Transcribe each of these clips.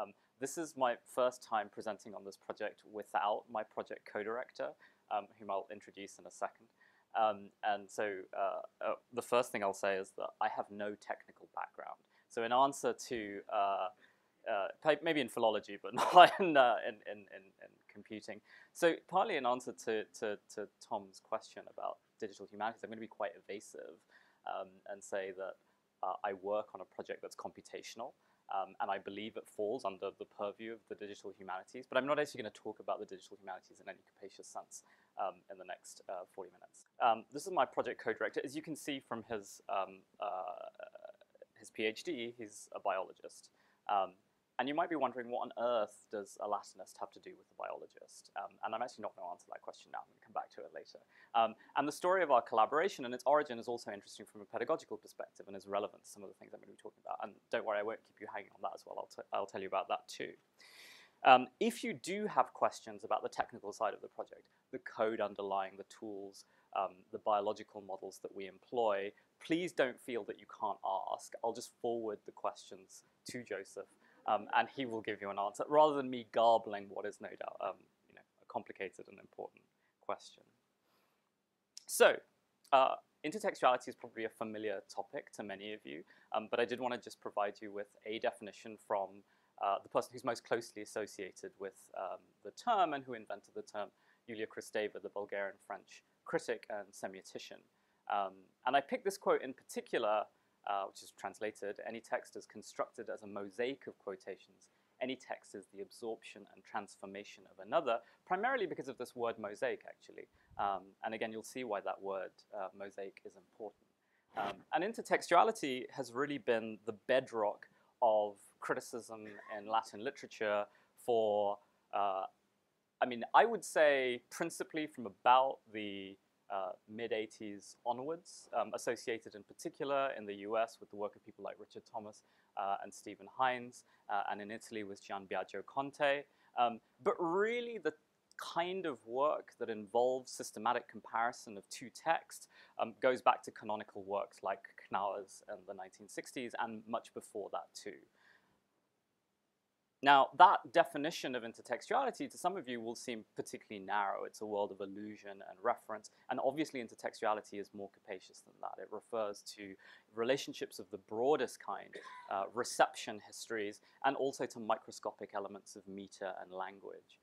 Um, this is my first time presenting on this project without my project co-director, um, whom I'll introduce in a second. Um, and so uh, uh, the first thing I'll say is that I have no technical background. So in answer to uh, uh maybe in philology, but not in, uh, in, in, in, in, computing. So partly in answer to, to, to, Tom's question about digital humanities, I'm going to be quite evasive um, and say that uh, I work on a project that's computational. Um, and I believe it falls under the purview of the digital humanities. But I'm not actually going to talk about the digital humanities in any capacious sense um, in the next uh, 40 minutes. Um, this is my project co-director. As you can see from his, um, uh, his PhD, he's a biologist. And you might be wondering, what on earth does a Latinist have to do with a biologist? Um, and I'm actually not going to answer that question now. I'm going to come back to it later. Um, and the story of our collaboration and its origin is also interesting from a pedagogical perspective and is relevant to some of the things I'm going to be talking about. And don't worry, I won't keep you hanging on that as well. I'll, I'll tell you about that too. Um, if you do have questions about the technical side of the project, the code underlying the tools, um, the biological models that we employ, please don't feel that you can't ask. I'll just forward the questions to Joseph um, and he will give you an answer, rather than me garbling what is no doubt um, you know, a complicated and important question. So, uh, intertextuality is probably a familiar topic to many of you, um, but I did want to just provide you with a definition from uh, the person who's most closely associated with um, the term and who invented the term, Julia Kristeva, the Bulgarian-French critic and semiotician. Um, and I picked this quote in particular uh, which is translated, any text is constructed as a mosaic of quotations. Any text is the absorption and transformation of another, primarily because of this word mosaic, actually. Um, and again, you'll see why that word uh, mosaic is important. Um, and intertextuality has really been the bedrock of criticism in Latin literature for, uh, I mean, I would say principally from about the uh, mid-80s onwards, um, associated in particular in the US with the work of people like Richard Thomas uh, and Stephen Hinds, uh, and in Italy with Gian Biagio Conte. Um, but really the kind of work that involves systematic comparison of two texts um, goes back to canonical works like Knauer's in the 1960s and much before that too. Now, that definition of intertextuality to some of you will seem particularly narrow. It's a world of allusion and reference, and obviously intertextuality is more capacious than that. It refers to relationships of the broadest kind, uh, reception histories, and also to microscopic elements of meter and language.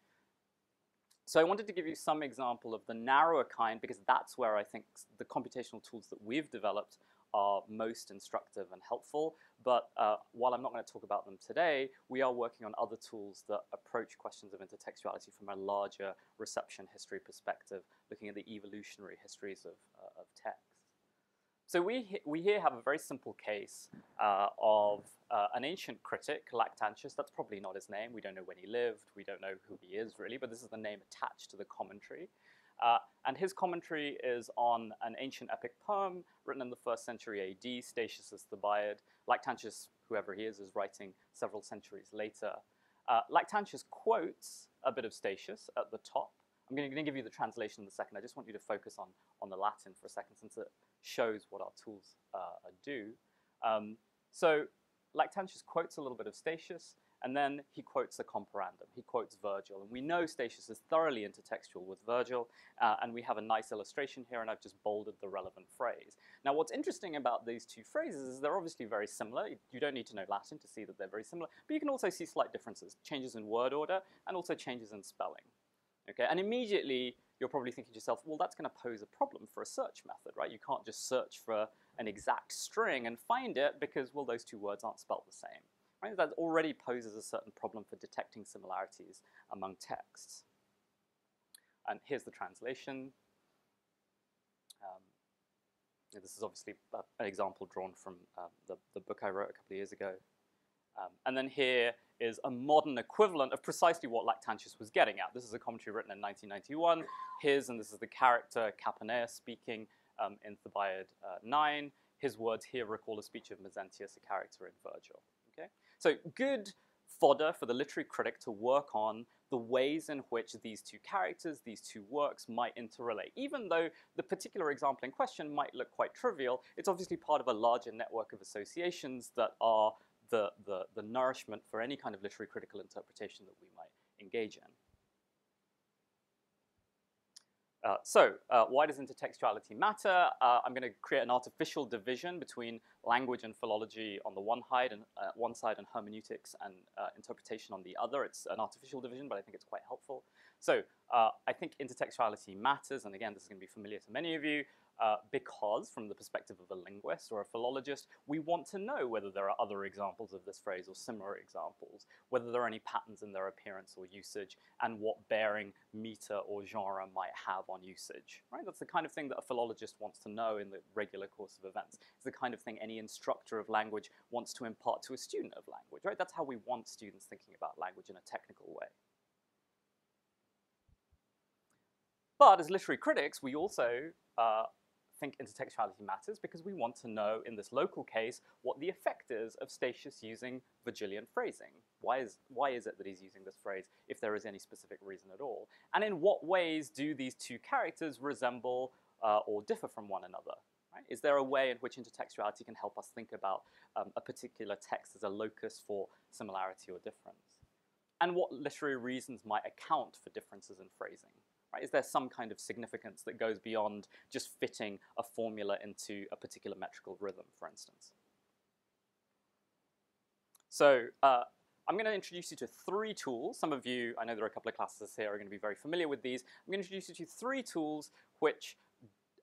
So I wanted to give you some example of the narrower kind because that's where I think the computational tools that we've developed are most instructive and helpful. But uh, while I'm not going to talk about them today, we are working on other tools that approach questions of intertextuality from a larger reception history perspective, looking at the evolutionary histories of, uh, of text. So we, we here have a very simple case uh, of uh, an ancient critic, Lactantius. That's probably not his name. We don't know when he lived. We don't know who he is, really, but this is the name attached to the commentary. Uh, and his commentary is on an ancient epic poem written in the first century AD, Statius' is the Thebaid. Lactantius, whoever he is, is writing several centuries later. Uh, Lactantius quotes a bit of Statius at the top. I'm going to give you the translation in a second. I just want you to focus on, on the Latin for a second since it shows what our tools uh, do. Um, so Lactantius quotes a little bit of Statius, and then he quotes a comparandum. He quotes Virgil. And we know Statius is thoroughly intertextual with Virgil. Uh, and we have a nice illustration here, and I've just bolded the relevant phrase. Now, what's interesting about these two phrases is they're obviously very similar. You don't need to know Latin to see that they're very similar. But you can also see slight differences, changes in word order, and also changes in spelling. Okay, and immediately you're probably thinking to yourself, well, that's going to pose a problem for a search method, right? You can't just search for an exact string and find it because, well, those two words aren't spelled the same. That already poses a certain problem for detecting similarities among texts. And here's the translation. Um, this is obviously an example drawn from um, the, the book I wrote a couple of years ago. Um, and then here is a modern equivalent of precisely what Lactantius was getting at. This is a commentary written in 1991. His, and this is the character Capaneus speaking um, in Thebaid uh, 9. His words here recall a speech of Mezentius, a character in Virgil. So good fodder for the literary critic to work on the ways in which these two characters, these two works might interrelate. Even though the particular example in question might look quite trivial, it's obviously part of a larger network of associations that are the, the, the nourishment for any kind of literary critical interpretation that we might engage in. Uh, so, uh, why does intertextuality matter? Uh, I'm going to create an artificial division between language and philology on the one side and uh, one side and hermeneutics and uh, interpretation on the other. It's an artificial division, but I think it's quite helpful. So, I think intertextuality matters, and again, this is going to be familiar to many of you uh, because, from the perspective of a linguist or a philologist, we want to know whether there are other examples of this phrase or similar examples, whether there are any patterns in their appearance or usage, and what bearing meter or genre might have on usage. Right? That's the kind of thing that a philologist wants to know in the regular course of events. It's the kind of thing any instructor of language wants to impart to a student of language. Right? That's how we want students thinking about language in a technical way. But as literary critics, we also uh, think intertextuality matters because we want to know, in this local case, what the effect is of Statius using Virgilian phrasing. Why is, why is it that he's using this phrase, if there is any specific reason at all? And in what ways do these two characters resemble uh, or differ from one another? Right? Is there a way in which intertextuality can help us think about um, a particular text as a locus for similarity or difference? And what literary reasons might account for differences in phrasing? Right? Is there some kind of significance that goes beyond just fitting a formula into a particular metrical rhythm, for instance? So uh, I'm going to introduce you to three tools. Some of you, I know there are a couple of classes here, are going to be very familiar with these. I'm going to introduce you to three tools which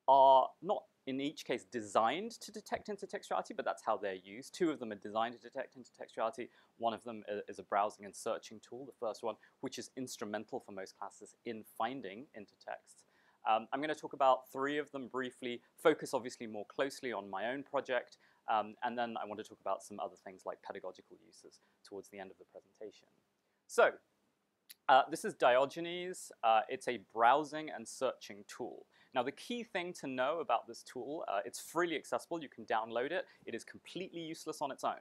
are not in each case designed to detect intertextuality, but that's how they're used. Two of them are designed to detect intertextuality. One of them is a browsing and searching tool, the first one, which is instrumental for most classes in finding intertext. Um, I'm going to talk about three of them briefly, focus obviously more closely on my own project, um, and then I want to talk about some other things like pedagogical uses towards the end of the presentation. So, uh, this is Diogenes. Uh, it's a browsing and searching tool. Now the key thing to know about this tool, uh, it's freely accessible, you can download it, it is completely useless on its own.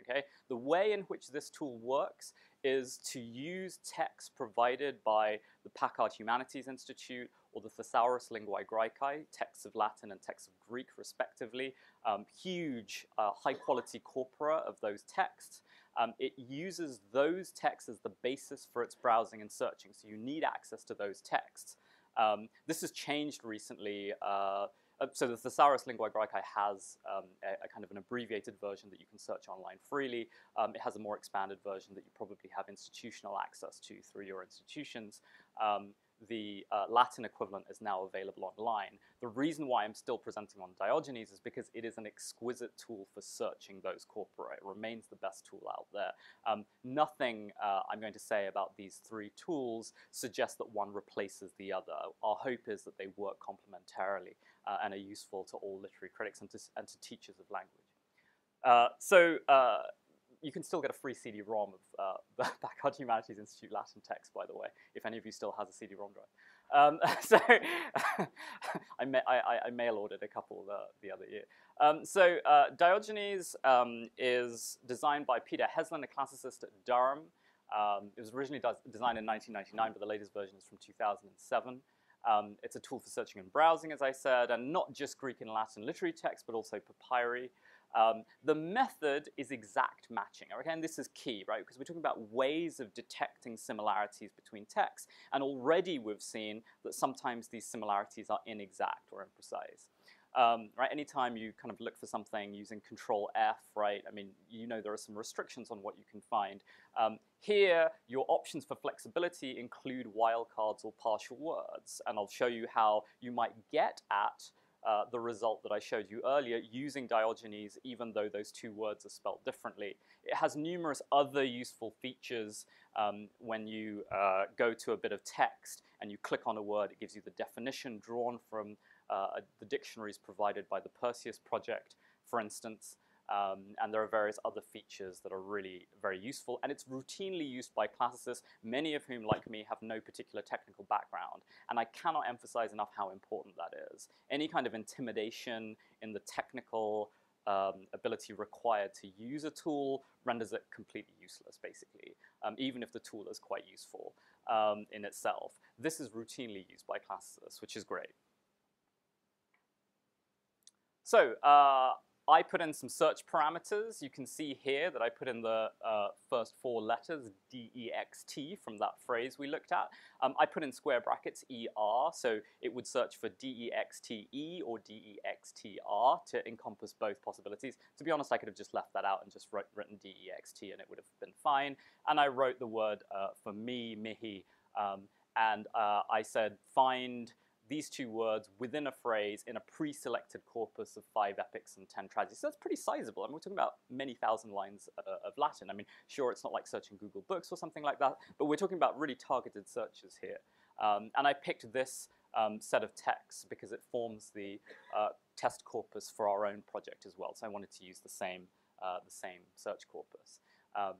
Okay? The way in which this tool works is to use text provided by the Packard Humanities Institute or the Thesaurus Linguae Graecae, texts of Latin and texts of Greek respectively, um, huge uh, high quality corpora of those texts. Um, it uses those texts as the basis for its browsing and searching, so you need access to those texts. Um, this has changed recently. Uh, uh, so the Thesaurus Linguae Graecae has um, a, a, kind of an abbreviated version that you can search online freely. Um, it has a more expanded version that you probably have institutional access to through your institutions. The uh, Latin equivalent is now available online. The reason why I'm still presenting on Diogenes is because it is an exquisite tool for searching those corpora. It remains the best tool out there. Um, nothing uh, I'm going to say about these three tools suggests that one replaces the other. Our hope is that they work complementarily uh, and are useful to all literary critics and to, and to teachers of language. Uh, so uh, you can still get a free CD-ROM of uh, the Packard Humanities Institute Latin text, by the way, if any of you still has a CD-ROM drive. Um, so I, I, I, mail ordered a couple the, the other year. Um, so uh, Diogenes um, is designed by Peter Heslin, a classicist at Durham. Um, it was originally designed in 1999, but the latest version is from 2007. Um, it's a tool for searching and browsing, as I said, and not just Greek and Latin literary text, but also papyri. Um, the method is exact matching. and this is key, right? Because we're talking about ways of detecting similarities between texts, and already we've seen that sometimes these similarities are inexact or imprecise. Um, right, anytime you kind of look for something using Control F, right? I mean, you know there are some restrictions on what you can find. Um, here, your options for flexibility include wildcards or partial words, and I'll show you how you might get at uh, the result that I showed you earlier using Diogenes even though those two words are spelled differently. It has numerous other useful features um, when you uh, go to a bit of text and you click on a word, it gives you the definition drawn from uh, the dictionaries provided by the Perseus project, for instance. Um, and there are various other features that are really very useful. And it's routinely used by classicists, many of whom, like me, have no particular technical background. And I cannot emphasize enough how important that is. Any kind of intimidation in the technical um, ability required to use a tool renders it completely useless, basically, um, even if the tool is quite useful um, in itself. This is routinely used by classicists, which is great. So, uh, I put in some search parameters. You can see here that I put in the uh, first four letters, D-E-X-T, from that phrase we looked at. Um, I put in square brackets E-R, so it would search for D-E-X-T-E or D-E-X-T-R to encompass both possibilities. To be honest, I could have just left that out and just wrote, written D-E-X-T and it would have been fine. And I wrote the word uh, for me, mihi, um, and uh, I said find these two words within a phrase in a pre-selected corpus of five epics and ten tragedies. So that's pretty sizable. I mean, we're talking about many thousand lines uh, of Latin. I mean, sure, it's not like searching Google Books or something like that, but we're talking about really targeted searches here. Um, and I picked this um, set of texts because it forms the uh, test corpus for our own project as well. So I wanted to use the same, uh, the same search corpus. Um,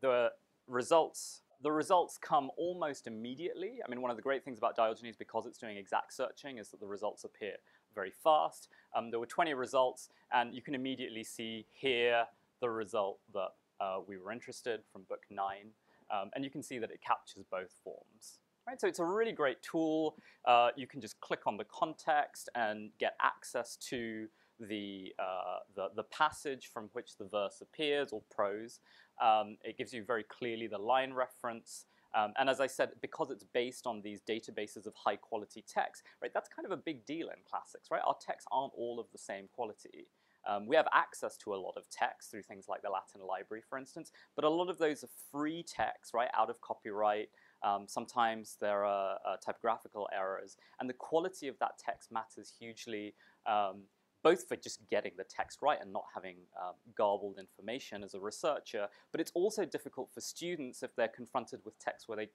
the results the results come almost immediately. I mean, one of the great things about Diogenes, because it's doing exact searching, is that the results appear very fast. Um, there were 20 results, and you can immediately see here the result that uh, we were interested from book nine. Um, and you can see that it captures both forms. Right, so it's a really great tool. Uh, you can just click on the context and get access to the, uh, the, the, passage from which the verse appears, or prose. Um, it gives you very clearly the line reference. Um, and as I said, because it's based on these databases of high quality text, right, that's kind of a big deal in classics, right? Our texts aren't all of the same quality. Um, we have access to a lot of text through things like the Latin Library, for instance, but a lot of those are free texts, right, out of copyright. Um, sometimes there are uh, typographical errors, and the quality of that text matters hugely um, both for just getting the text right and not having um, garbled information as a researcher, but it's also difficult for students if they're confronted with text where they,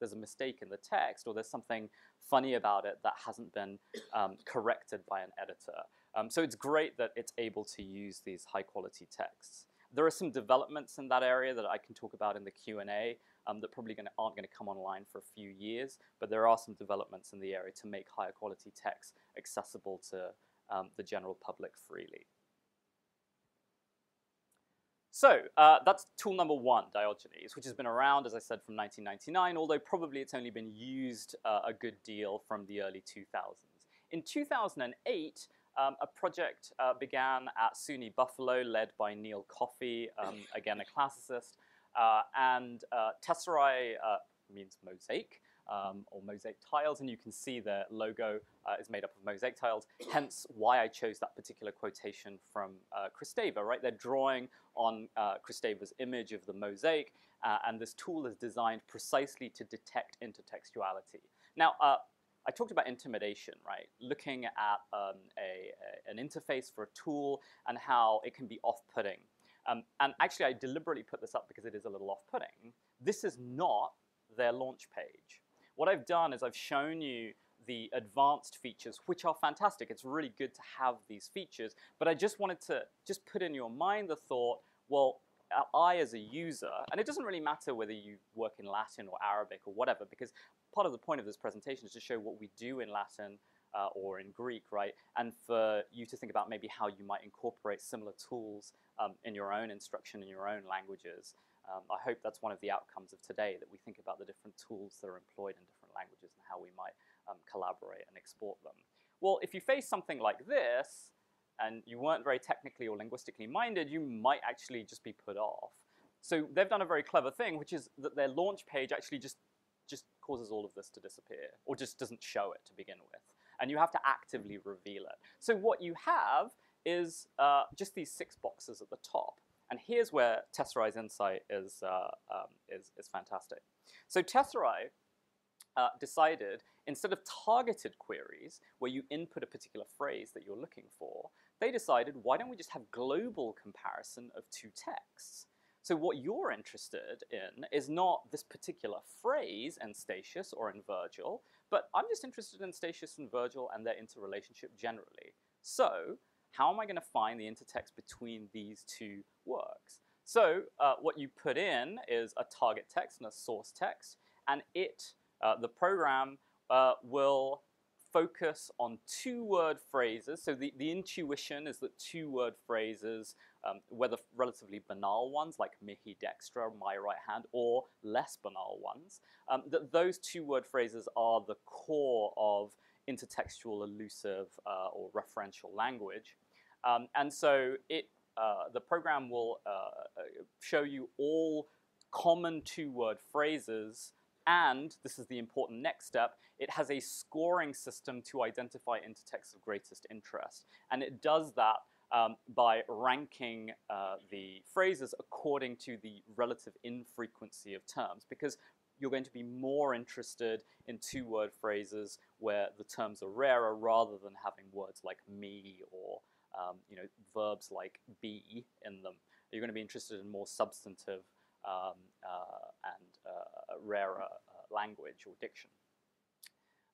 there's a mistake in the text or there's something funny about it that hasn't been um, corrected by an editor. Um, so it's great that it's able to use these high quality texts. There are some developments in that area that I can talk about in the Q&A um, that probably gonna, aren't going to come online for a few years, but there are some developments in the area to make higher quality text accessible to um, the general public freely. So uh, that's tool number one, Diogenes, which has been around, as I said, from 1999, although probably it's only been used uh, a good deal from the early 2000s. In 2008, um, a project uh, began at SUNY Buffalo, led by Neil Coffee, um, again a classicist, uh, and uh, Tesserae uh, means mosaic, um, or mosaic tiles, and you can see the logo uh, is made up of mosaic tiles, hence why I chose that particular quotation from uh, Kristeva, right? They're drawing on uh, Kristeva's image of the mosaic, uh, and this tool is designed precisely to detect intertextuality. Now, uh, I talked about intimidation, right? Looking at um, a, a, an interface for a tool and how it can be off-putting. Um, and actually, I deliberately put this up because it is a little off-putting. This is not their launch page. What I've done is I've shown you the advanced features, which are fantastic. It's really good to have these features, but I just wanted to just put in your mind the thought, well, I as a user, and it doesn't really matter whether you work in Latin or Arabic or whatever, because part of the point of this presentation is to show what we do in Latin uh, or in Greek, right? And for you to think about maybe how you might incorporate similar tools um, in your own instruction in your own languages. Um, I hope that's one of the outcomes of today, that we think about the different tools that are employed in different languages and how we might um, collaborate and export them. Well, if you face something like this, and you weren't very technically or linguistically minded, you might actually just be put off. So they've done a very clever thing, which is that their launch page actually just, just causes all of this to disappear, or just doesn't show it to begin with. And you have to actively reveal it. So what you have is uh, just these six boxes at the top. And here's where Tesserae's insight is, uh, um, is, is fantastic. So Tesserae uh, decided instead of targeted queries where you input a particular phrase that you're looking for, they decided why don't we just have global comparison of two texts? So what you're interested in is not this particular phrase in Statius or in Virgil, but I'm just interested in Statius and Virgil and their interrelationship generally. So how am I going to find the intertext between these two works? So uh, what you put in is a target text and a source text, and it, uh, the program, uh, will focus on two-word phrases. So the, the intuition is that two-word phrases, um, whether relatively banal ones like mihi dextra, my right hand, or less banal ones, um, that those two-word phrases are the core of intertextual elusive uh, or referential language. Um, and so it, uh, the program will uh, show you all common two-word phrases and, this is the important next step, it has a scoring system to identify intertexts of greatest interest. And it does that um, by ranking uh, the phrases according to the relative infrequency of terms because you're going to be more interested in two-word phrases where the terms are rarer rather than having words like me or um, you know verbs like be in them. You're going to be interested in more substantive um, uh, and uh, rarer uh, language or diction.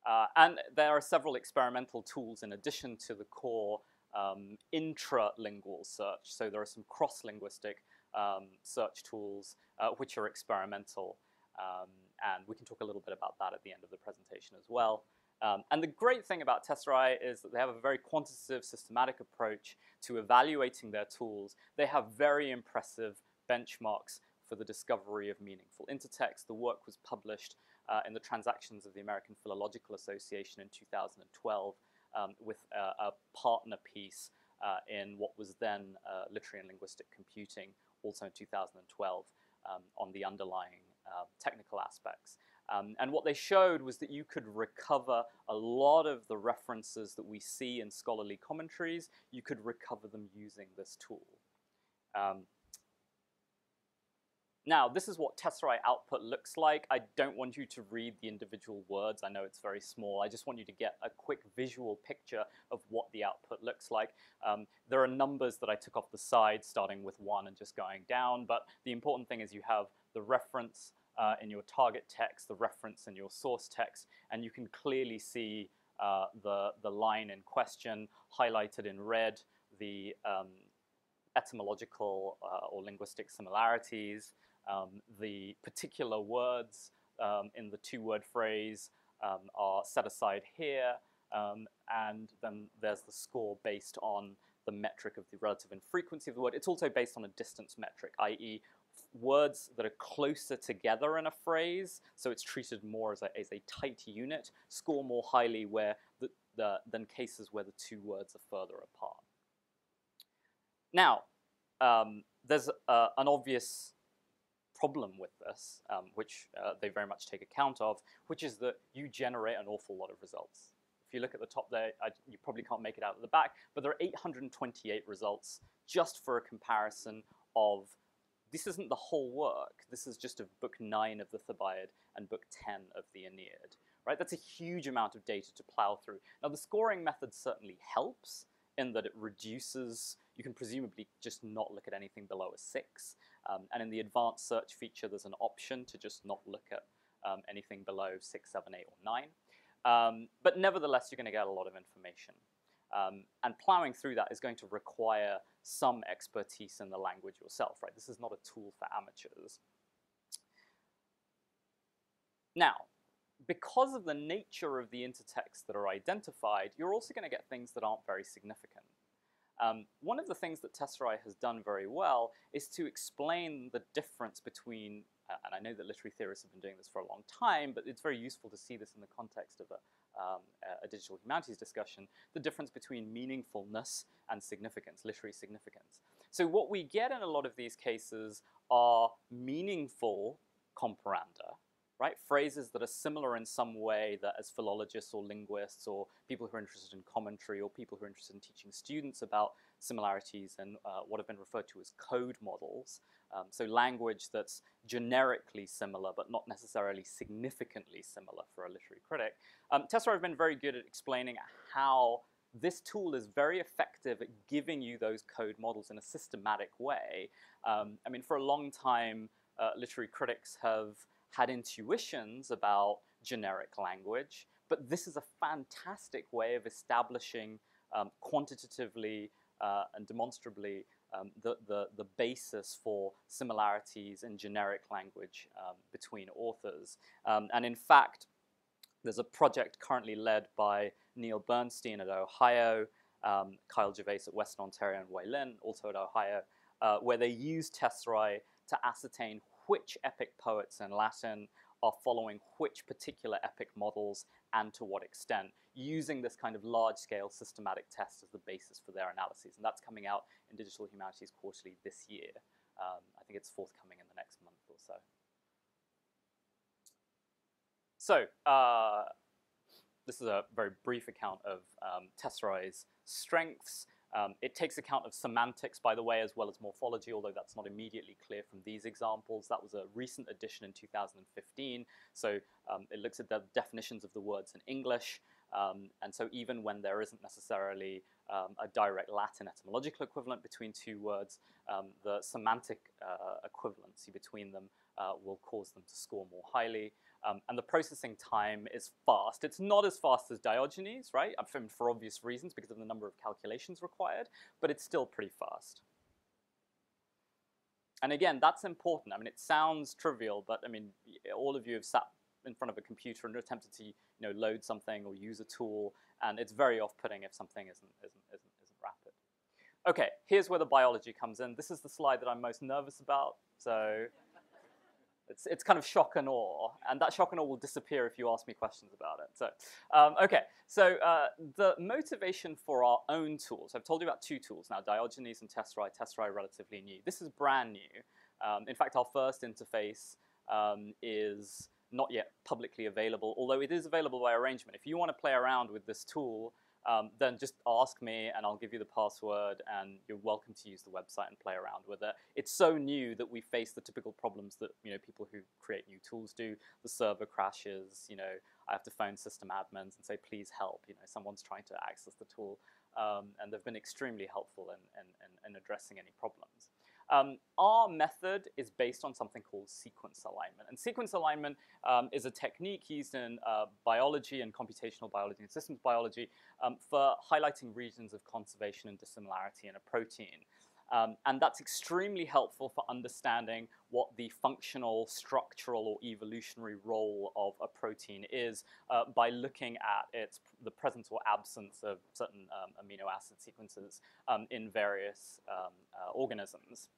Uh, and there are several experimental tools in addition to the core um, intralingual search. So there are some cross-linguistic um, search tools uh, which are experimental. Um, and we can talk a little bit about that at the end of the presentation as well. Um, and the great thing about Tesserae is that they have a very quantitative, systematic approach to evaluating their tools. They have very impressive benchmarks for the discovery of meaningful intertext. The work was published uh, in the Transactions of the American Philological Association in 2012 um, with a, a, partner piece uh, in what was then uh, Literary and Linguistic Computing, also in 2012, um, on the underlying um, technical aspects. Um, and what they showed was that you could recover a lot of the references that we see in scholarly commentaries, you could recover them using this tool. Um, now, this is what Tesserae output looks like. I don't want you to read the individual words. I know it's very small. I just want you to get a quick visual picture of what the output looks like. Um, there are numbers that I took off the side, starting with one and just going down, but the important thing is you have the reference uh, in your target text, the reference in your source text, and you can clearly see uh, the, the line in question highlighted in red, the um, etymological uh, or linguistic similarities, um, the particular words um, in the two-word phrase um, are set aside here, um, and then there's the score based on the metric of the relative infrequency of the word. It's also based on a distance metric, i.e. words that are closer together in a phrase, so it's treated more as a, as a tight unit, score more highly where the, the, than cases where the two words are further apart. Now, um, there's uh, an obvious problem with this, um, which uh, they very much take account of, which is that you generate an awful lot of results. If you look at the top there, I, you probably can't make it out at the back, but there are 828 results just for a comparison of, this isn't the whole work, this is just of book 9 of the Thebaid and book 10 of the Aeneid. Right? That's a huge amount of data to plow through. Now the scoring method certainly helps in that it reduces, you can presumably just not look at anything below a 6, um, and in the advanced search feature, there's an option to just not look at um, anything below six, seven, eight, or 9. Um, but nevertheless, you're going to get a lot of information. Um, and plowing through that is going to require some expertise in the language yourself, right? This is not a tool for amateurs. Now, because of the nature of the intertexts that are identified, you're also going to get things that aren't very significant. Um, one of the things that Tesserae has done very well is to explain the difference between, uh, and I know that literary theorists have been doing this for a long time, but it's very useful to see this in the context of a, um, a digital humanities discussion, the difference between meaningfulness and significance, literary significance. So what we get in a lot of these cases are meaningful comparanda, right? Phrases that are similar in some way that as philologists or linguists or people who are interested in commentary or people who are interested in teaching students about similarities and uh, what have been referred to as code models. Um, so language that's generically similar but not necessarily significantly similar for a literary critic. Um, Tesserae have been very good at explaining how this tool is very effective at giving you those code models in a systematic way. Um, I mean, for a long time, uh, literary critics have had intuitions about generic language, but this is a fantastic way of establishing um, quantitatively uh, and demonstrably um, the, the, the basis for similarities in generic language um, between authors. Um, and in fact, there's a project currently led by Neil Bernstein at Ohio, um, Kyle Gervais at Western Ontario and Wei Lin, also at Ohio, uh, where they use Tesserae to ascertain which epic poets in Latin are following which particular epic models and to what extent, using this kind of large-scale systematic test as the basis for their analyses. And that's coming out in Digital Humanities Quarterly this year. Um, I think it's forthcoming in the next month or so. So, uh, this is a very brief account of um, strengths. Um, it takes account of semantics, by the way, as well as morphology, although that's not immediately clear from these examples. That was a recent addition in 2015. So um, it looks at the definitions of the words in English. Um, and so even when there isn't necessarily um, a direct Latin etymological equivalent between two words, um, the semantic uh, equivalency between them uh, will cause them to score more highly. Um, and the processing time is fast. It's not as fast as Diogenes, right? For obvious reasons because of the number of calculations required, but it's still pretty fast. And again, that's important. I mean, it sounds trivial, but I mean, all of you have sat in front of a computer and attempted to, you know, load something or use a tool, and it's very off-putting if something isn't, isn't, isn't, isn't rapid. Okay, here's where the biology comes in. This is the slide that I'm most nervous about, so it's, it's kind of shock and awe, and that shock and awe will disappear if you ask me questions about it. So, um, okay, so uh, the motivation for our own tools, I've told you about two tools now, Diogenes and Tesserae. Tesserae relatively new. This is brand new. Um, in fact, our first interface um, is not yet publicly available, although it is available by arrangement. If you want to play around with this tool, um, then just ask me and I'll give you the password and you're welcome to use the website and play around with it. It's so new that we face the typical problems that you know people who create new tools do. The server crashes, you know, I have to phone system admins and say, please help, you know, someone's trying to access the tool. Um, and they've been extremely helpful in, in, in, in addressing any problems. Um, our method is based on something called sequence alignment. And sequence alignment um, is a technique used in uh, biology and computational biology and systems biology um, for highlighting regions of conservation and dissimilarity in a protein. Um, and that's extremely helpful for understanding what the functional, structural, or evolutionary role of a protein is uh, by looking at its the presence or absence of certain um, amino acid sequences um, in various uh, organisms.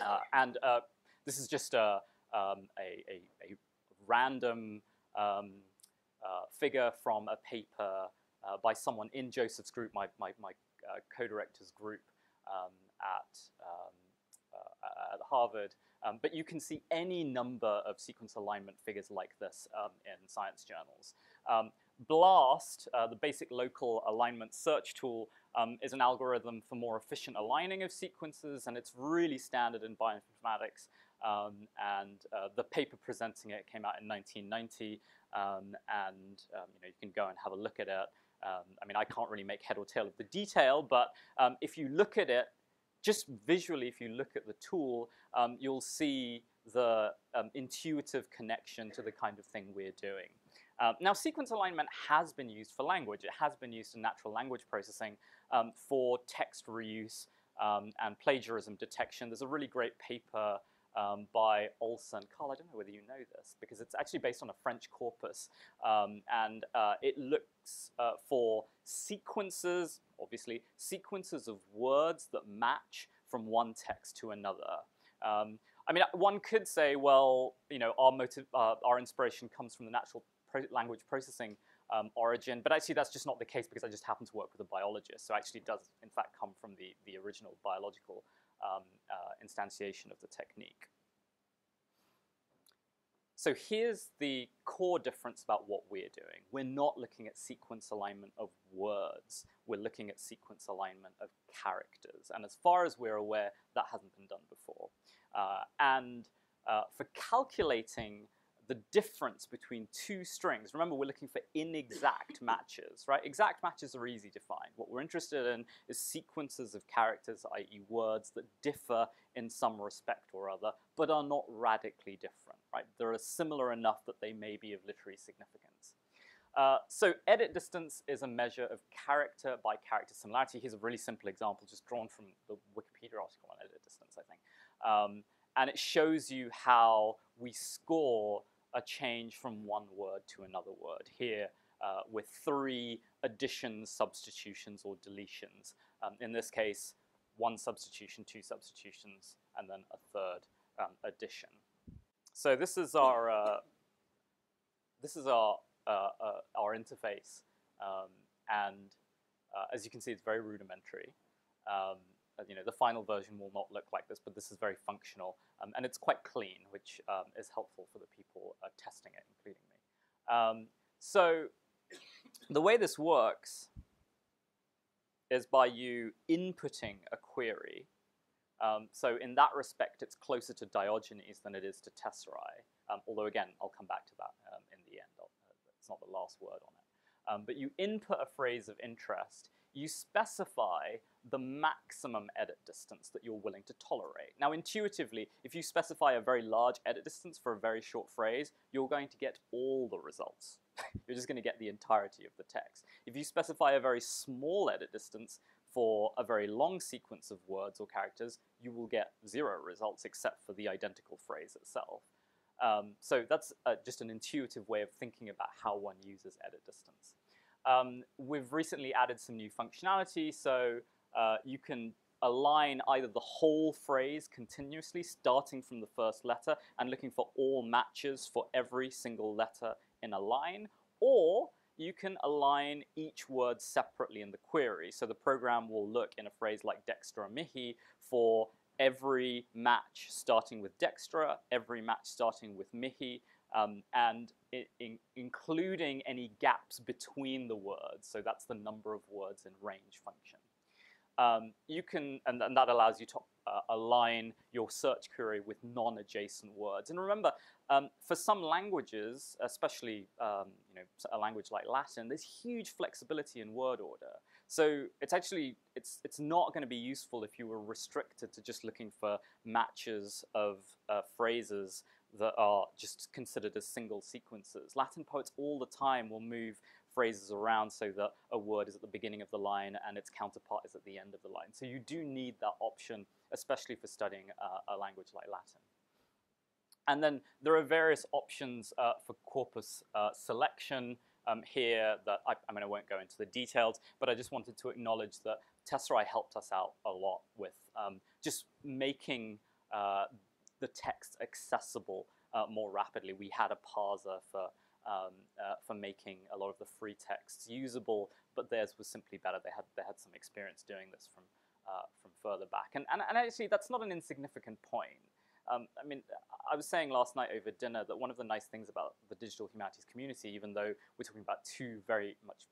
Uh, and uh, this is just a, um, a, a, a, random um, uh, figure from a paper uh, by someone in Joseph's group, my, my, my co-director's group, um, at, um, uh, at Harvard. Um, but you can see any number of sequence alignment figures like this um, in science journals. Um, BLAST, uh, the basic local alignment search tool, um, is an algorithm for more efficient aligning of sequences, and it's really standard in bioinformatics. Um, and uh, the paper presenting it came out in 1990, um, and you know you can go and have a look at it. I mean, I can't really make head or tail of the detail, but if you look at it, just visually, if you look at the tool, um, you'll see the um, intuitive connection to the kind of thing we're doing. Uh, now, sequence alignment has been used for language. It has been used in natural language processing um, for text reuse um, and plagiarism detection. There's a really great paper um, by Olsen. Carl, I don't know whether you know this, because it's actually based on a French corpus, um, and uh, it looks uh, for sequences, obviously, sequences of words that match from one text to another. Um, I mean, one could say, well, you know, our motive, uh, our inspiration comes from the natural pro language processing um, origin, but actually that's just not the case because I just happen to work with a biologist, so actually it does in fact come from the, the original biological um, uh, instantiation of the technique. So here's the core difference about what we're doing. We're not looking at sequence alignment of words. We're looking at sequence alignment of characters. And as far as we're aware, that hasn't been done before. Uh, and uh, for calculating the difference between two strings. Remember, we're looking for inexact matches, right? Exact matches are easy to find. What we're interested in is sequences of characters, i.e. words, that differ in some respect or other, but are not radically different, right? They're similar enough that they may be of literary significance. Uh, so edit distance is a measure of character by character similarity. Here's a really simple example just drawn from the Wikipedia article on edit distance, I think. Um, and it shows you how we score a change from one word to another word here uh, with three additions, substitutions, or deletions. Um, in this case, one substitution, two substitutions, and then a third um, addition. So this is our uh, this is our uh, uh, our interface, um, and uh, as you can see, it's very rudimentary. You know, the final version will not look like this, but this is very functional, um, and it's quite clean, which um, is helpful for the people uh, testing it, including me. Um, so the way this works is by you inputting a query. Um, so in that respect, it's closer to Diogenes than it is to Tesserae. Um, although again, I'll come back to that in the end. Uh, it's not the last word on it. But you input a phrase of interest. You specify the maximum edit distance that you're willing to tolerate. Now, intuitively, if you specify a very large edit distance for a very short phrase, you're going to get all the results. you're just going to get the entirety of the text. If you specify a very small edit distance for a very long sequence of words or characters, you will get zero results except for the identical phrase itself. Um, so that's uh, just an intuitive way of thinking about how one uses edit distance. Um, we've recently added some new functionality, so uh, you can align either the whole phrase continuously, starting from the first letter and looking for all matches for every single letter in a line, or you can align each word separately in the query. So the program will look in a phrase like dextra mihi for every match starting with dextra, every match starting with mihi, um, and it, in, including any gaps between the words. So that's the number of words in range function. Um, you can, and, and, that allows you to uh, align your search query with non-adjacent words. And remember, um, for some languages, especially um, you know a language like Latin, there's huge flexibility in word order. So it's actually it's it's not going to be useful if you were restricted to just looking for matches of uh, phrases that are just considered as single sequences. Latin poets all the time will move phrases around so that a word is at the beginning of the line and its counterpart is at the end of the line. So you do need that option, especially for studying uh, a language like Latin. And then there are various options uh, for corpus uh, selection um, here that I, I, mean, I won't go into the details, but I just wanted to acknowledge that Tesserae helped us out a lot with um, just making uh, the text accessible uh, more rapidly. We had a parser for um, uh, for making a lot of the free texts usable, but theirs was simply better. They had they had some experience doing this from uh, from further back, and, and and actually that's not an insignificant point. Um, I mean, I was saying last night over dinner that one of the nice things about the digital humanities community, even though we're talking about two very much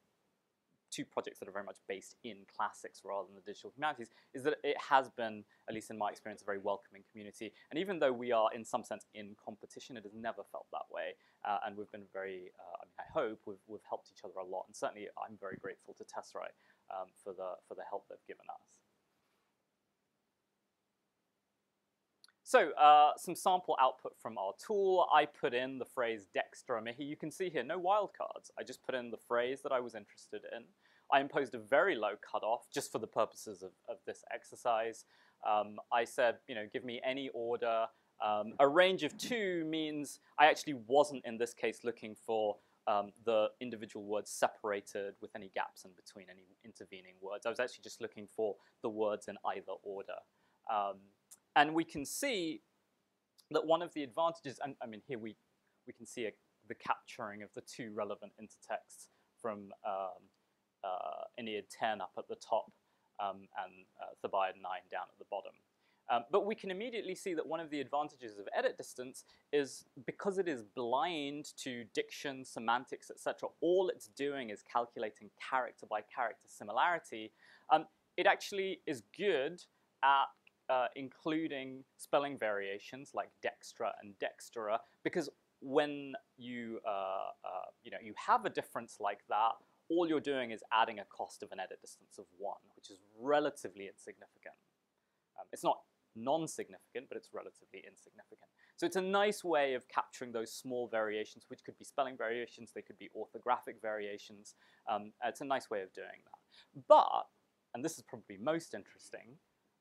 two projects that are very much based in classics rather than the digital humanities, is that it has been, at least in my experience, a very welcoming community. And even though we are, in some sense, in competition, it has never felt that way. Uh, and we've been very, uh, I mean, I hope we've, we've helped each other a lot. And certainly, I'm very grateful to Tesserae um, for the for the help they've given us. So uh, some sample output from our tool. I put in the phrase dextra mihi. You can see here, no wildcards. I just put in the phrase that I was interested in. I imposed a very low cutoff just for the purposes of, of this exercise. Um, I said, you know, give me any order. Um, a range of two means I actually wasn't, in this case, looking for um, the individual words separated with any gaps in between any intervening words. I was actually just looking for the words in either order. And we can see that one of the advantages, and I mean, here we, we can see a, the capturing of the two relevant intertexts from um, uh, Aeneid 10 up at the top um, and uh, Thebaid 9 down at the bottom. Um, but we can immediately see that one of the advantages of edit distance is because it is blind to diction, semantics, etc., all it's doing is calculating character by character similarity. Um, it actually is good at uh, including spelling variations like dextra and dextera, because when you, uh, uh, you, know, you have a difference like that, all you're doing is adding a cost of an edit distance of one, which is relatively insignificant. Um, it's not non-significant, but it's relatively insignificant. So it's a nice way of capturing those small variations, which could be spelling variations, they could be orthographic variations. Um, it's a nice way of doing that. But, and this is probably most interesting,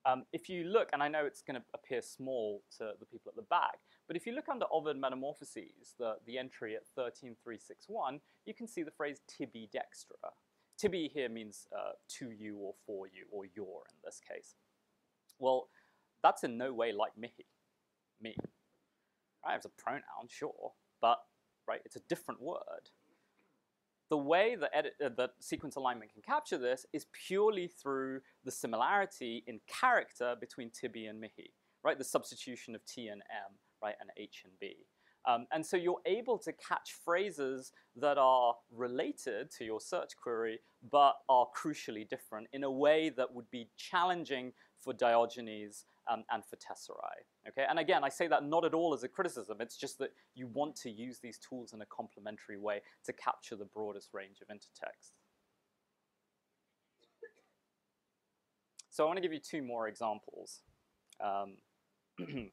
um, if you look, and I know it's going to appear small to the people at the back, but if you look under Ovid Metamorphoses, the, the entry at 13361, you can see the phrase tibi dextra. Tibi here means uh, to you or for you, or your in this case. Well, that's in no way like mihi, me. Right, it's a pronoun, sure, but right? It's a different word. The way that, edit, uh, sequence alignment can capture this is purely through the similarity in character between Tibi and Mihi, right? The substitution of T and M, right, and H and B. Um, and so you're able to catch phrases that are related to your search query, but are crucially different in a way that would be challenging for Diogenes um, and for Tesserae. Okay? And again, I say that not at all as a criticism, it's just that you want to use these tools in a complementary way to capture the broadest range of intertext. So I want to give you two more examples. Um,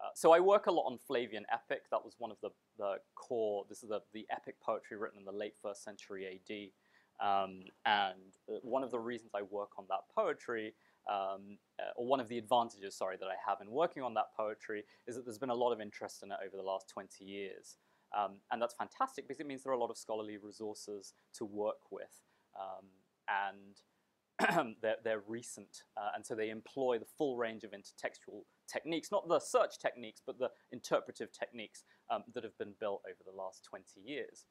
Uh, so I work a lot on Flavian epic. That was one of the, the core, this is the, the epic poetry written in the late first century AD. Um, and uh, one of the reasons I work on that poetry, um, uh, or one of the advantages, sorry, that I have in working on that poetry is that there's been a lot of interest in it over the last 20 years. Um, and that's fantastic because it means there are a lot of scholarly resources to work with. Um, and they're, they're, recent, uh, and so they employ the full range of intertextual techniques, not the search techniques, but the interpretive techniques um, that have been built over the last 20 years.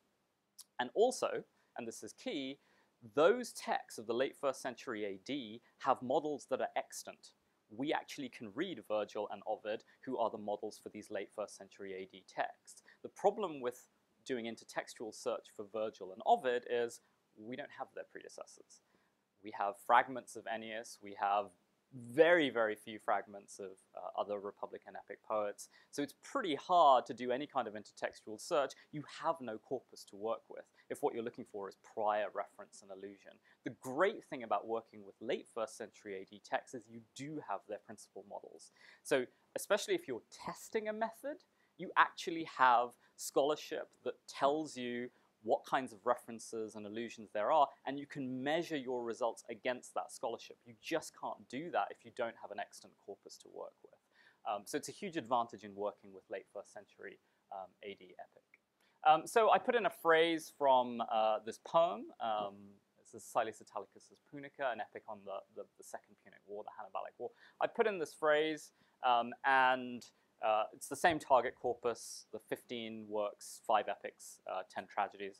And also, and this is key, those texts of the late first century AD have models that are extant. We actually can read Virgil and Ovid, who are the models for these late first century AD texts. The problem with doing intertextual search for Virgil and Ovid is we don't have their predecessors we have fragments of Ennius, we have very, very few fragments of uh, other Republican epic poets. So it's pretty hard to do any kind of intertextual search. You have no corpus to work with if what you're looking for is prior reference and allusion. The great thing about working with late first century AD texts is you do have their principal models. So especially if you're testing a method, you actually have scholarship that tells you what kinds of references and allusions there are, and you can measure your results against that scholarship. You just can't do that if you don't have an extant corpus to work with. Um, so it's a huge advantage in working with late first century um, AD epic. Um, so I put in a phrase from uh, this poem. Um, this is Silius Italicus's Punica, an epic on the, the, the, Second Punic War, the Hannibalic War. I put in this phrase, um, and uh, it's the same target corpus, the 15 works, 5 epics, uh, 10 tragedies.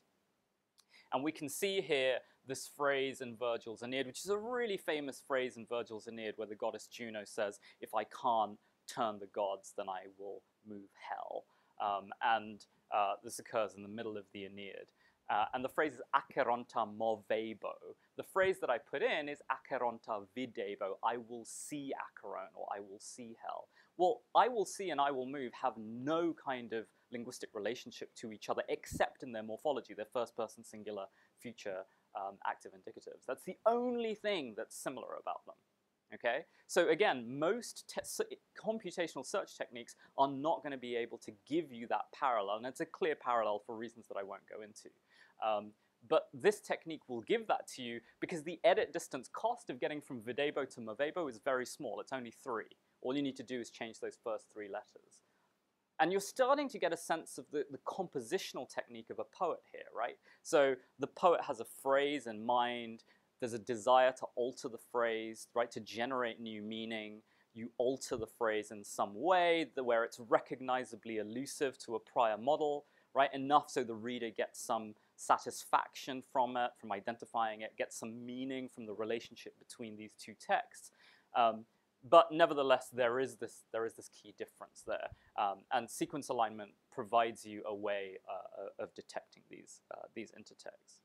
And we can see here this phrase in Virgil's Aeneid, which is a really famous phrase in Virgil's Aeneid where the goddess Juno says, if I can't turn the gods, then I will move hell. Um, and uh, this occurs in the middle of the Aeneid. Uh, and the phrase is acheronta movebo. The phrase that I put in is acheronta videbo. I will see Acheron, or I will see hell. Well, I will see and I will move have no kind of linguistic relationship to each other except in their morphology, their first person singular, future, um, active indicatives. That's the only thing that's similar about them. Okay? So again, most computational search techniques are not going to be able to give you that parallel, and it's a clear parallel for reasons that I won't go into. Um, but this technique will give that to you because the edit distance cost of getting from videbo to movebo is very small. It's only three. All you need to do is change those first three letters. And you're starting to get a sense of the, the compositional technique of a poet here, right? So the poet has a phrase in mind, there's a desire to alter the phrase, right, to generate new meaning. You alter the phrase in some way where it's recognizably elusive to a prior model, right, enough so the reader gets some satisfaction from it, from identifying it, gets some meaning from the relationship between these two texts. Um, but nevertheless, there is this there is this key difference there, um, and sequence alignment provides you a way uh, of detecting these uh, these intertexts.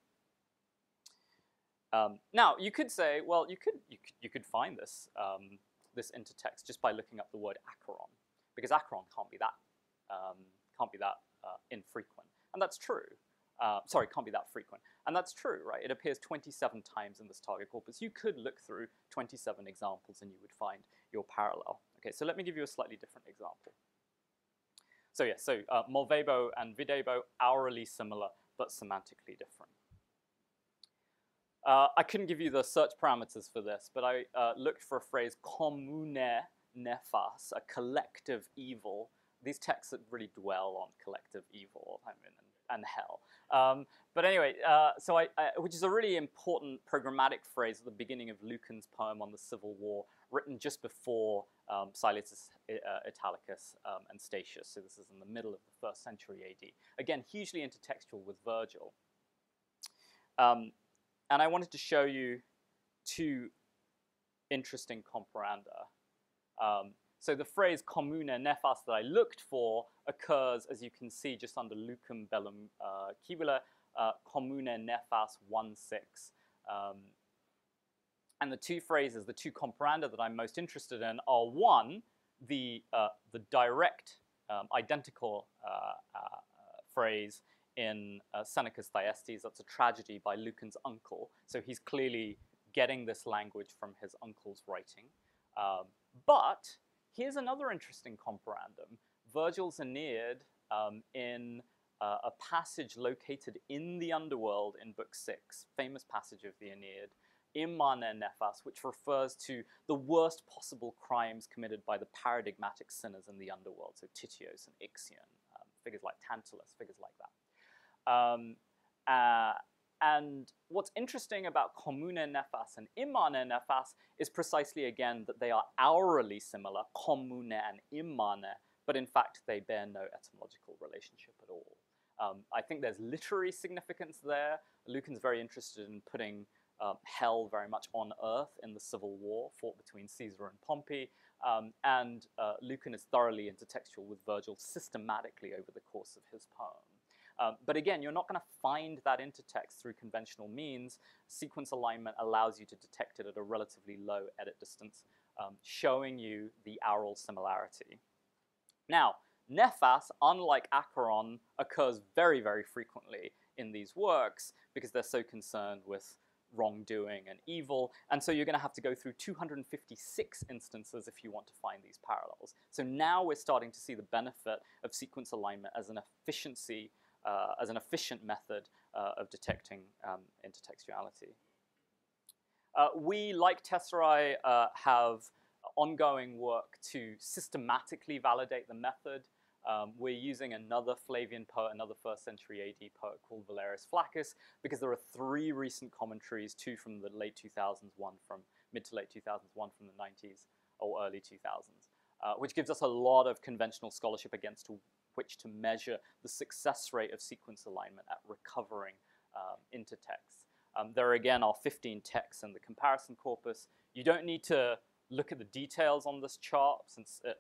Um, now, you could say, well, you could you could, you could find this um, this intertext just by looking up the word acheron, because acheron can't be that um, can't be that uh, infrequent, and that's true. Uh, sorry, can't be that frequent. And that's true, right? It appears 27 times in this target corpus. You could look through 27 examples and you would find your parallel. Okay, so let me give you a slightly different example. So yeah, so uh, Movebo and Videbo, hourly similar, but semantically different. Uh, I couldn't give you the search parameters for this, but I uh, looked for a phrase commune nefas, a collective evil. These texts that really dwell on collective evil I mean, and, and hell. Um, but anyway, uh, so I, I, which is a really important programmatic phrase at the beginning of Lucan's poem on the Civil War, written just before um, uh, Italicus um, and Statius. So this is in the middle of the first century AD. Again, hugely intertextual with Virgil. Um, and I wanted to show you two interesting comparanda. So the phrase commune nefas that I looked for occurs, as you can see, just under Lucan bellum uh, Civile, uh, commune nefas 1 6. Um, and the two phrases, the two comparanda that I'm most interested in are one, the, uh, the direct, um, identical uh, uh, phrase in uh, Seneca's Thyestes, that's a tragedy by Lucan's uncle. So he's clearly getting this language from his uncle's writing. Um, but here's another interesting comparandum. Virgil's Aeneid um, in uh, a passage located in the underworld in Book 6, famous passage of the Aeneid, Immane Nefas, which refers to the worst possible crimes committed by the paradigmatic sinners in the underworld, so Tityos and Ixion, um, figures like Tantalus, figures like that. Um, uh, and what's interesting about commune nefas and immane nefas is precisely again that they are aurally similar, commune and immane, but in fact they bear no etymological relationship at all. Um, I think there's literary significance there. Lucan's very interested in putting um, hell very much on earth in the civil war fought between Caesar and Pompey, um, and uh, Lucan is thoroughly intertextual with Virgil systematically over the course of his poem. Um, but again, you're not going to find that intertext through conventional means. Sequence alignment allows you to detect it at a relatively low edit distance, um, showing you the aural similarity. Now, Nefas, unlike Acheron, occurs very, very frequently in these works because they're so concerned with wrongdoing and evil, and so you're going to have to go through 256 instances if you want to find these parallels. So now we're starting to see the benefit of sequence alignment as an efficiency uh, as an efficient method uh, of detecting um, intertextuality. Uh, we, like Tesserae, uh, have ongoing work to systematically validate the method. Um, we're using another Flavian poet, another first century AD poet called Valerius Flaccus, because there are three recent commentaries, two from the late 2000s, one from mid to late 2000s, one from the 90s or early 2000s, uh, which gives us a lot of conventional scholarship against which to measure the success rate of sequence alignment at recovering um, into texts. Um, there again are 15 texts in the comparison corpus. You don't need to look at the details on this chart since it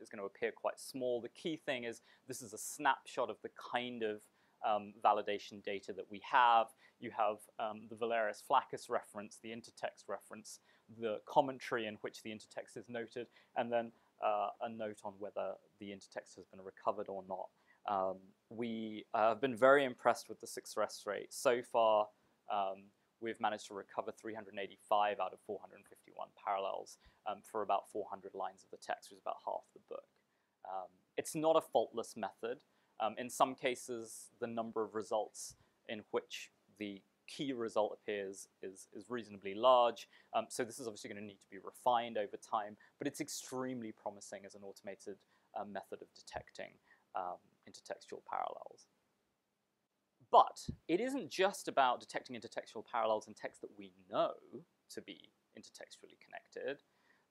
is going to appear quite small. The key thing is this is a snapshot of the kind of um, validation data that we have. You have um, the Valerius Flaccus reference, the intertext reference, the commentary in which the intertext is noted, and then a note on whether the intertext has been recovered or not. Um, we uh, have been very impressed with the success rate. So far, um, we've managed to recover 385 out of 451 parallels um, for about 400 lines of the text, which is about half the book. Um, it's not a faultless method. Um, in some cases, the number of results in which the key result appears is, is reasonably large. Um, so this is obviously going to need to be refined over time, but it's extremely promising as an automated uh, method of detecting um, intertextual parallels. But it isn't just about detecting intertextual parallels in text that we know to be intertextually connected.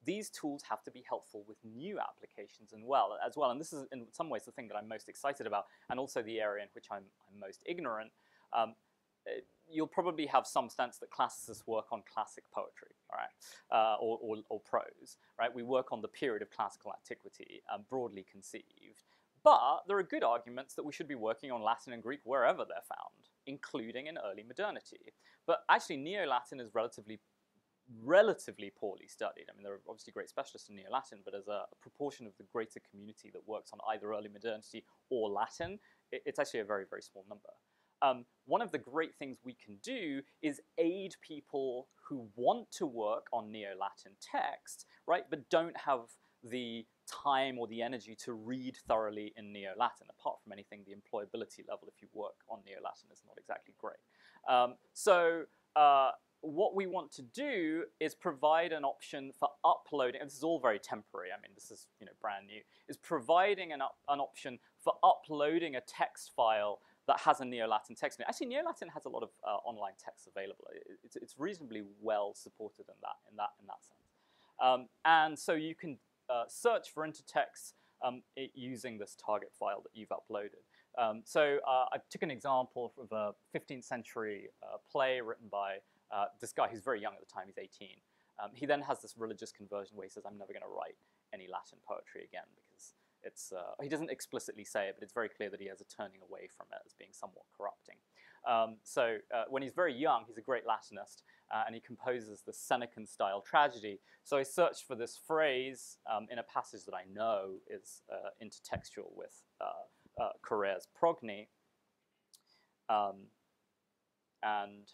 These tools have to be helpful with new applications as well, as well. And this is in some ways the thing that I'm most excited about, and also the area in which I'm, I'm most ignorant. Um, you'll probably have some sense that classicists work on classic poetry, right, uh, or, or, or, prose, right? We work on the period of classical antiquity, um, broadly conceived. But there are good arguments that we should be working on Latin and Greek wherever they're found, including in early modernity. But actually, Neo-Latin is relatively relatively poorly studied. I mean, there are obviously great specialists in Neo-Latin, but as a, a, proportion of the greater community that works on either early modernity or Latin, it, it's actually a very, very small number um, one of the great things we can do is aid people who want to work on Neo-Latin text, right, but don't have the time or the energy to read thoroughly in Neo-Latin. Apart from anything, the employability level if you work on Neo-Latin is not exactly great. Um, so uh, what we want to do is provide an option for uploading, and this is all very temporary, I mean, this is you know brand new, is providing an, an option for uploading a text file that has a Neo-Latin text it. Actually, Neo-Latin has a lot of uh, online text available. It's, it's, reasonably well supported in that, in that, in that sense. Um, and so you can uh, search for intertexts um, it, using this target file that you've uploaded. Um, so uh, I took an example of a 15th century uh, play written by uh, this guy who's very young at the time, he's 18. Um, he then has this religious conversion where he says, I'm never going to write any Latin poetry again it's, uh, he doesn't explicitly say it, but it's very clear that he has a turning away from it as being somewhat corrupting. Um, so uh, when he's very young, he's a great Latinist, uh, and he composes the Senecan-style tragedy. So I searched for this phrase um, in a passage that I know is uh, intertextual with uh, uh, Correr's Progne, um, and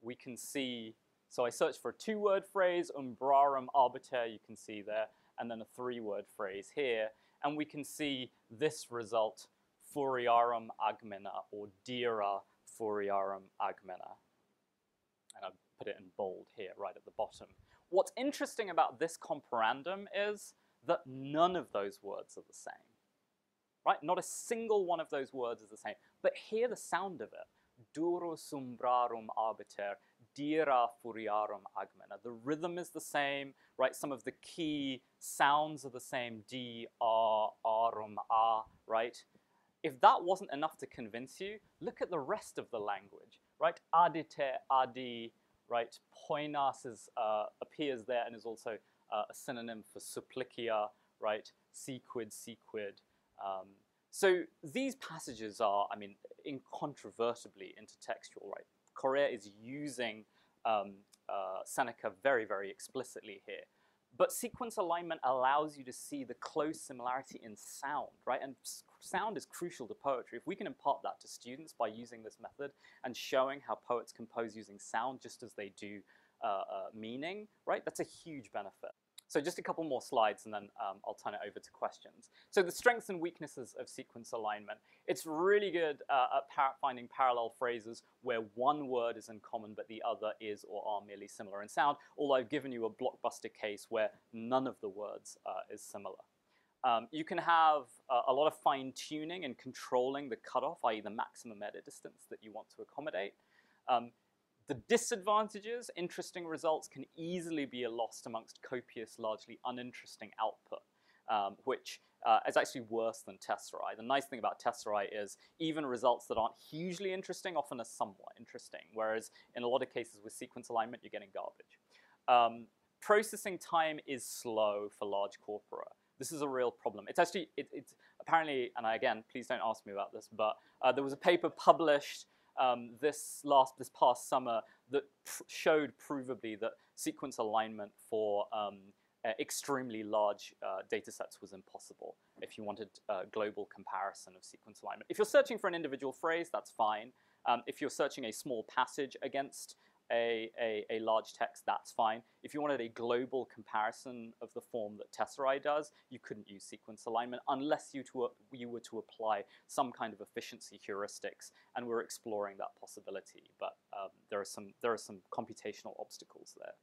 we can see, so I searched for a two-word phrase, umbrarum arbiter, you can see there, and then a three-word phrase here, and we can see this result, furiarum agmina, or dira furiarum agmina. And I've put it in bold here, right at the bottom. What's interesting about this comparandum is that none of those words are the same. Right? Not a single one of those words is the same. But hear the sound of it. Duro sumbrarum arbiter, dira furiarum agmina. The rhythm is the same, right? Some of the key sounds are the same, d, r, arum, a, right? If that wasn't enough to convince you, look at the rest of the language, right? Adite, adi, right? Poinas is, uh, appears there and is also uh, a synonym for supplicia, right? Sequid, sequid. Um, so these passages are, I mean, incontrovertibly intertextual, right? Correr is using um, uh, Seneca very, very explicitly here. But sequence alignment allows you to see the close similarity in sound, right? And sound is crucial to poetry. If we can impart that to students by using this method and showing how poets compose using sound just as they do uh, uh, meaning, right? That's a huge benefit. So just a couple more slides and then um, I'll turn it over to questions. So the strengths and weaknesses of sequence alignment. It's really good uh, at par finding parallel phrases where one word is in common but the other is or are merely similar in sound, although I've given you a blockbuster case where none of the words uh, is similar. Um, you can have uh, a lot of fine tuning and controlling the cutoff, i.e. the maximum edit distance that you want to accommodate. Um, the disadvantages, interesting results can easily be lost amongst copious, largely uninteresting output, um, which uh, is actually worse than tesserae. The nice thing about tesserae is even results that aren't hugely interesting often are somewhat interesting, whereas in a lot of cases with sequence alignment, you're getting garbage. Um, processing time is slow for large corpora. This is a real problem. It's actually, it, it's apparently, and I, again, please don't ask me about this, but uh, there was a paper published um, this last this past summer that pr showed provably that sequence alignment for um, uh, extremely large uh, data sets was impossible if you wanted uh, global comparison of sequence alignment. If you're searching for an individual phrase, that's fine. Um, if you're searching a small passage against a, a, a, large text, that's fine. If you wanted a global comparison of the form that Tesserae does, you couldn't use sequence alignment unless you, to, you were to apply some kind of efficiency heuristics, and we're exploring that possibility, but um, there, are some, there are some computational obstacles there.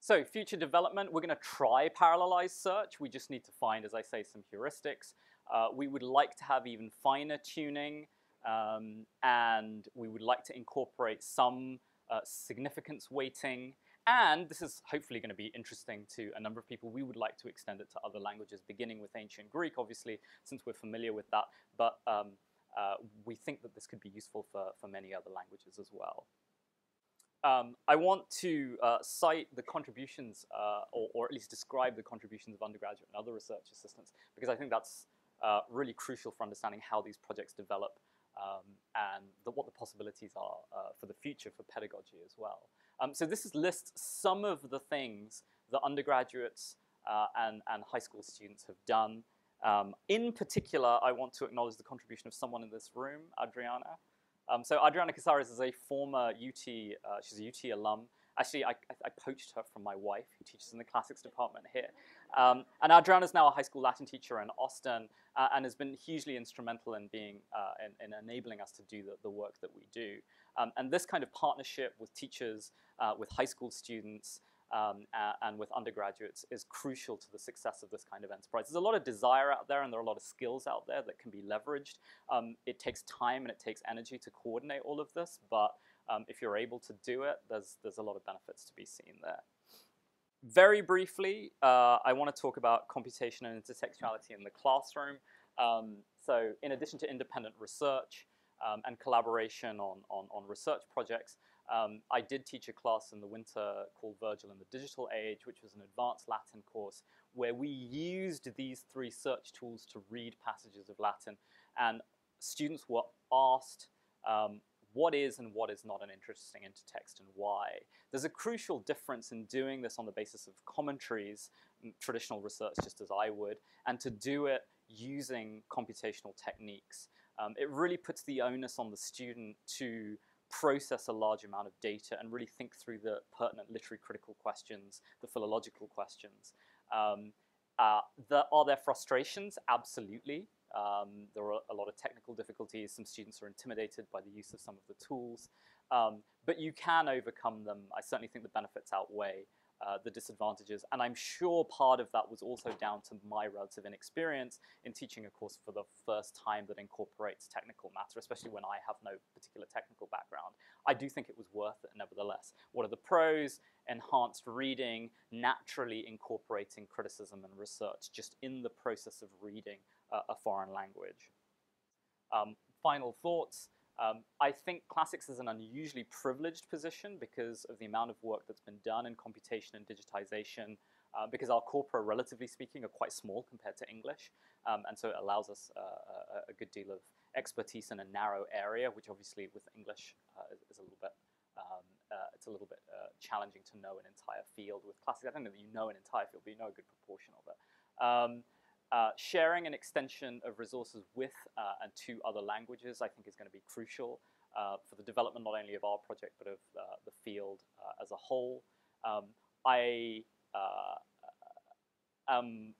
So future development, we're going to try parallelized search. We just need to find, as I say, some heuristics. Uh, we would like to have even finer tuning um, and we would like to incorporate some uh, significance weighting. And this is hopefully going to be interesting to a number of people. We would like to extend it to other languages, beginning with ancient Greek, obviously, since we're familiar with that. But um, uh, we think that this could be useful for, for many other languages as well. Um, I want to uh, cite the contributions, uh, or, or, at least describe the contributions of undergraduate and other research assistants, because I think that's uh, really crucial for understanding how these projects develop um, and the, what the possibilities are uh, for the future for pedagogy as well. Um, so this is lists some of the things that undergraduates uh, and, and high school students have done. Um, in particular, I want to acknowledge the contribution of someone in this room, Adriana. Um, so Adriana Casares is a former UT, uh, she's a UT alum, Actually, I, I, poached her from my wife, who teaches in the classics department here. Um, and Adriana is now a high school Latin teacher in Austin uh, and has been hugely instrumental in being uh, in, in, enabling us to do the, the work that we do. Um, and this kind of partnership with teachers, uh, with high school students, um, and with undergraduates is crucial to the success of this kind of enterprise. There's a lot of desire out there and there are a lot of skills out there that can be leveraged. Um, it takes time and it takes energy to coordinate all of this, but Um, if you're able to do it, there's, there's a lot of benefits to be seen there. Very briefly, uh, I want to talk about computation and intertextuality in the classroom. Um, so in addition to independent research um, and collaboration on, on, on research projects, um, I did teach a class in the winter called Virgil in the Digital Age, which was an advanced Latin course where we used these three search tools to read passages of Latin. And students were asked um, what is and what is not an interesting intertext and why. There's a crucial difference in doing this on the basis of commentaries, traditional research just as I would, and to do it using computational techniques. Um, it really puts the onus on the student to process a large amount of data and really think through the pertinent literary critical questions, the philological questions. Um, uh, the, are there frustrations? Absolutely. Um, there are a lot of technical difficulties. Some students are intimidated by the use of some of the tools. Um, but you can overcome them. I certainly think the benefits outweigh uh, the disadvantages. And I'm sure part of that was also down to my relative inexperience in teaching a course for the first time that incorporates technical matter, especially when I have no particular technical background. I do think it was worth it nevertheless. What are the pros? Enhanced reading, naturally incorporating criticism and research just in the process of reading a foreign language. Um, final thoughts. Um, I think classics is an unusually privileged position because of the amount of work that's been done in computation and digitization, uh, because our corpora, relatively speaking, are quite small compared to English, um, and so it allows us uh, a, good deal of expertise in a narrow area, which obviously with English uh, is, a little bit um, uh, it's a little bit uh, challenging to know an entire field. With classics, I don't know that you know an entire field, but you know a good proportion of it. Uh, sharing an extension of resources with uh, and to other languages, I think, is going to be crucial uh, for the development not only of our project but of uh, the field uh, as a whole. Um, I am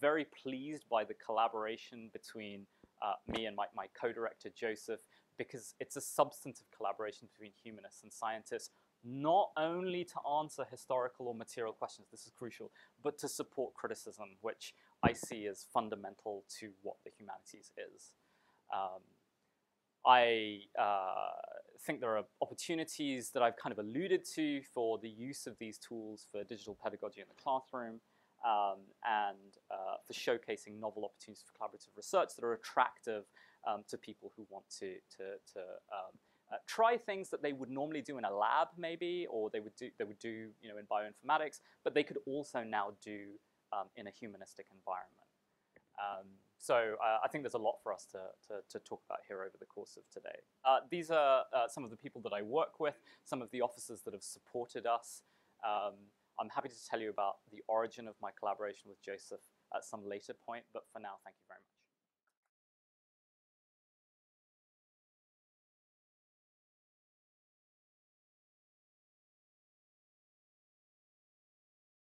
very pleased by the collaboration between me and my, my co-director Joseph because it's a substantive collaboration between humanists and scientists not only to answer historical or material questions, this is crucial, but to support criticism, which I see as fundamental to what the humanities is. Um, I uh, think there are opportunities that I've kind of alluded to for the use of these tools for digital pedagogy in the classroom um, and uh, for showcasing novel opportunities for collaborative research that are attractive um, to people who want to, to, to um, uh, try things that they would normally do in a lab maybe or they would do, they would do you know, in bioinformatics, but they could also now do um, in a humanistic environment. Um, so uh, I think there's a lot for us to, to, to, talk about here over the course of today. Uh, these are uh, some of the people that I work with, some of the officers that have supported us. Um, I'm happy to tell you about the origin of my collaboration with Joseph at some later point, but for now, thank you very much.